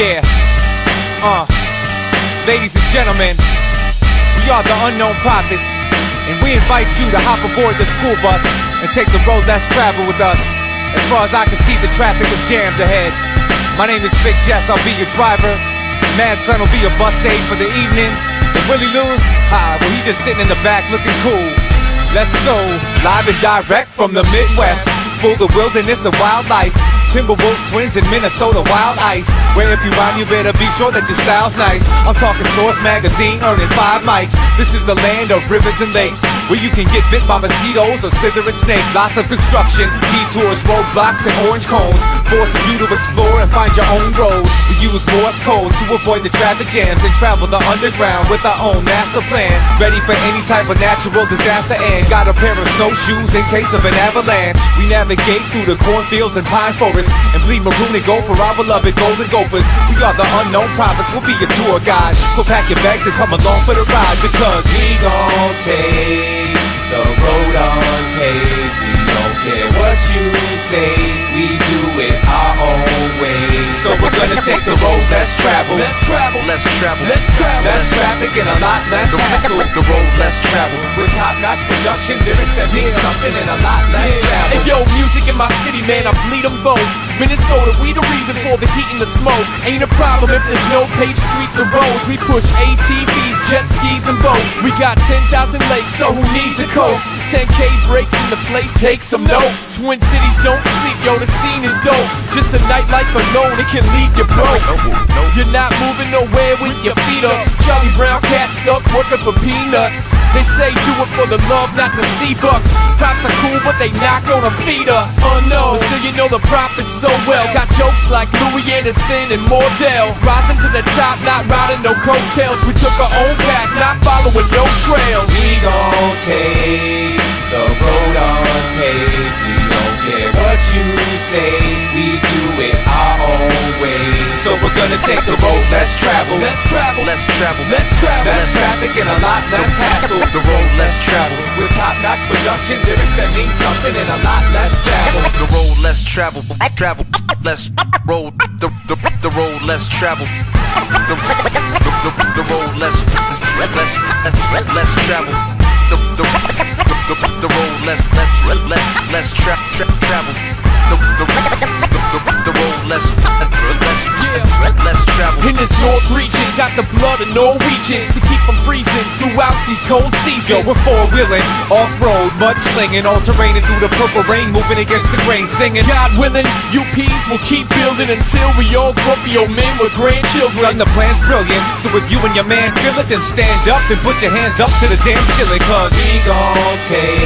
Yeah. Uh. Ladies and gentlemen, we are the unknown prophets, and we invite you to hop aboard the school bus and take the road less traveled with us. As far as I can see, the traffic is jammed ahead. My name is Big Jess, I'll be your driver. Mad Son will be your bus aide for the evening. And Willie Lewis, ah, well, he just sitting in the back looking cool. Let's go, live and direct from the Midwest, full of wilderness and wildlife. Timberwolves, twins, and Minnesota wild ice. Where if you rhyme, you better be sure that your style's nice. I'm talking Source Magazine, earning five mics. This is the land of rivers and lakes, where you can get bit by mosquitoes or slithering snakes. Lots of construction, detours, roadblocks, and orange cones, forcing you to explore and find your own road. We use Morse code to avoid the traffic jams and travel the underground with our own master plan. Ready for any type of natural disaster and got a pair of snowshoes in case of an avalanche. We navigate through the cornfields and pine forests and bleed maroon and gold for our beloved golden gophers. We are the unknown prophets, we'll be your tour guide. So pack your bags and come along for the ride because we gon' take take the road less traveled. Let's travel, Let's travel. let's travel. Less traffic and a lot less hassle. the road less traveled. With top-notch production, lyrics that mean something and a lot less travel. yo, music in my city, man, I bleed them both. Minnesota, we the reason for the heat and the smoke. Ain't a problem if there's no paved streets or roads. We push ATVs, jet skis, and boats. We got 10,000 lakes, so who needs a coast? 10K breaks in the place, take some notes. Twin cities don't sleep, yo, the scene is dope. Just a nightlife alone, it can leave you broke. You're not moving nowhere with your feet up. Charlie Brown cat stuck working for peanuts. They say do it for the love, not the sea bucks. Cops are cool, but they not gonna feed us. Oh no, but still you know the prophets so well. Got jokes like Louie Anderson and Mordell. Rising to the top, not riding no coattails. We took our own path, not following no trails. We gon' take the road unpaved. We don't care what you say, we take the road less traveled. Let's travel, Let's travel. let's travel. Less traffic and a lot less hassle. The road less traveled. With top-notch production, lyrics that mean something and a lot less travel. The road less traveled. Travel. Less road. The the the road less traveled. The the the, the road less less less less, less traveled. The the the, the, road less less less less tra, tra, traveled. The the, this north region, got the blood of Norwegians to keep from freezing throughout these cold seasons. Yo, we're four-wheeling, off-road, mud-slinging, all-terraining through the purple rain, moving against the grain, singing. God willing, UPs will keep building until we all grumpy old men with Son, grandchildren. the plan's brilliant. So if you and your man feel it, then stand up and put your hands up to the damn ceiling. Cause we gon' take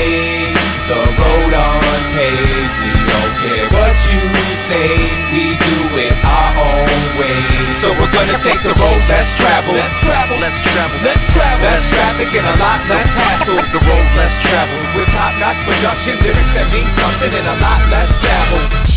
the road less travel. Let's travel, let's travel, let's travel. Less traffic and a lot less hassle. The road less travel with top-notch production, lyrics that mean something and a lot less babble.